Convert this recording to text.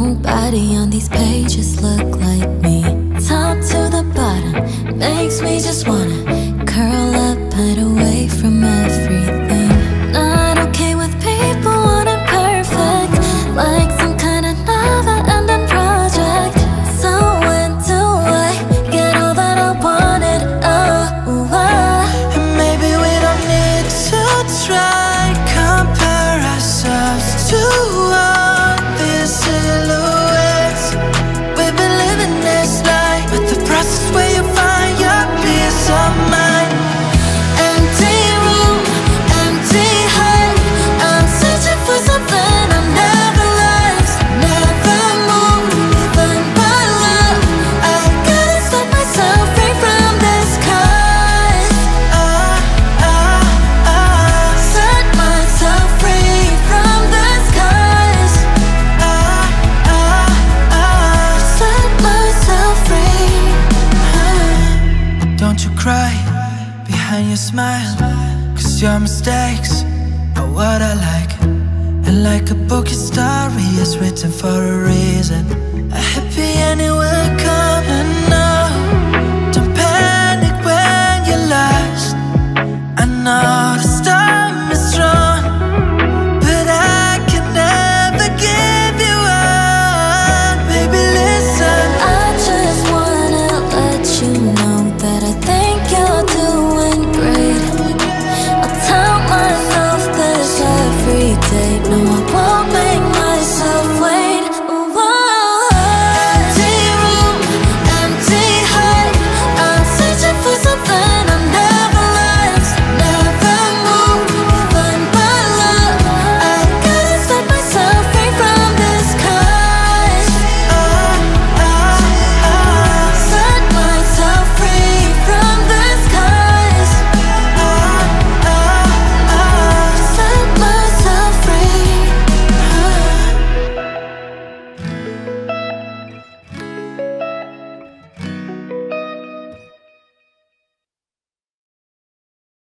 Nobody on these pages look like me. Top to the bottom Makes me just wanna Curl up and away from everything. behind your smile Cause your mistakes are what I like. And like a book, your story is written for a reason. A happy ending